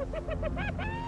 Healing. Healing.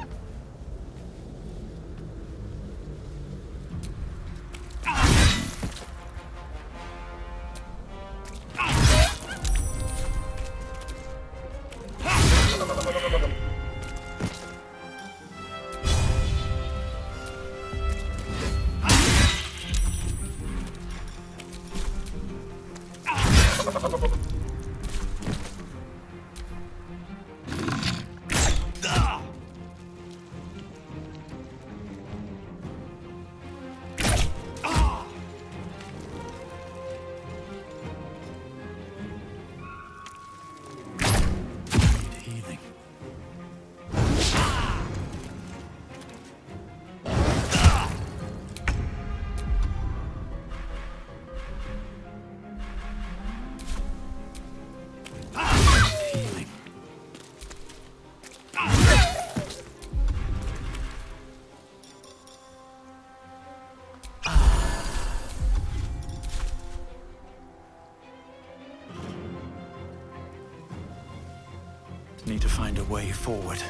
Need to find a way forward.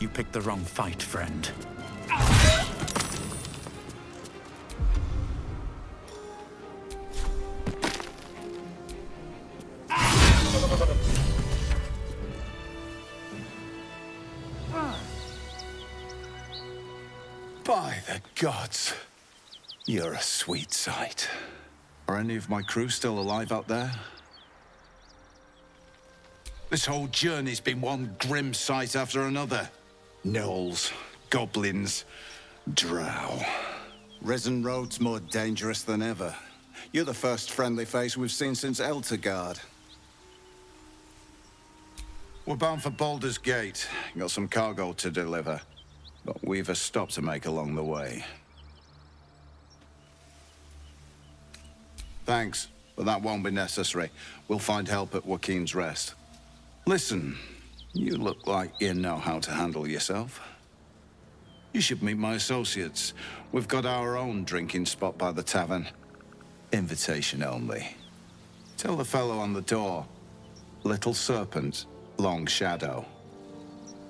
You picked the wrong fight, friend. By the gods, you're a sweet sight. Are any of my crew still alive out there? This whole journey's been one grim sight after another. Gnolls, goblins, drow. Risen Road's more dangerous than ever. You're the first friendly face we've seen since Elturgard. We're bound for Baldur's Gate. Got some cargo to deliver. But we've a stop to make along the way. Thanks, but that won't be necessary. We'll find help at Waukeen's Rest. Listen, you look like you know how to handle yourself. You should meet my associates. We've got our own drinking spot by the tavern. Invitation only. Tell the fellow on the door. Little Serpent, Long Shadow.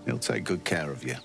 He'll take good care of you.